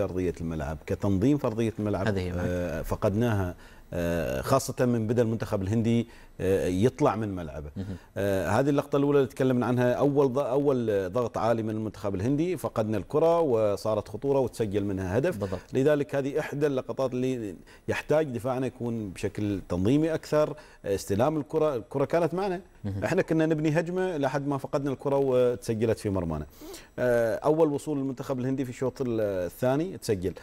ارضيه الملعب كتنظيم في ارضيه الملعب هذه معك. آه، فقدناها خاصة من بدأ المنتخب الهندي آه، يطلع من ملعبه. آه، هذه اللقطة الأولى اللي تكلمنا عنها أول أول ضغط عالي من المنتخب الهندي فقدنا الكرة وصارت خطورة وتسجل منها هدف. بالضبط. لذلك هذه إحدى اللقطات اللي يحتاج دفاعنا يكون بشكل تنظيمي أكثر استلام الكرة. الكرة كانت معنا. إحنا كنا نبني هجمة لحد ما فقدنا الكرة وتسجلت في مرمانا. آه، أول وصول المنتخب الهندي في الشوط الثاني تسجل.